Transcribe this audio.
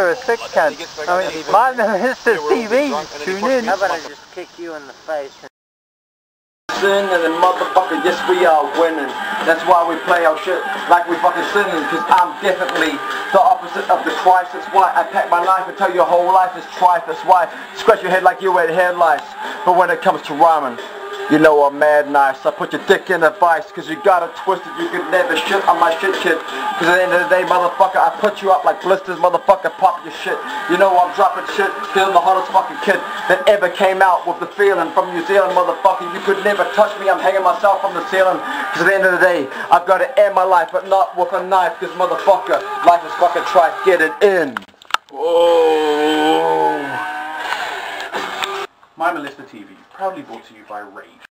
You're a sick cunt. I mean, my name is the TV. Tune in. How about I just kick you in the face? Sin and then motherfucker, yes we are winning. That's why we play our shit like we fucking sinning. Cause I'm definitely the opposite of the Christ. That's why I pack my knife and tell your whole life is trife. That's why scratch your head like you had headlights. But when it comes to rhyming, you know I'm mad nice. I put your dick in a vice cause you got it twisted. You could never shit on my shit kid. Cause at the end of the day, motherfucker, I put you up like blisters, motherfucker, pop your shit. You know I'm dropping shit, feeling the hottest fucking kid that ever came out with the feeling from New Zealand, motherfucker. You could never touch me, I'm hanging myself from the ceiling. Cause at the end of the day, I've got to end my life, but not with a knife. Cause motherfucker, life is fucking trife, get it in. Oh. Mindmolestaz TV, proudly brought to you by Rage.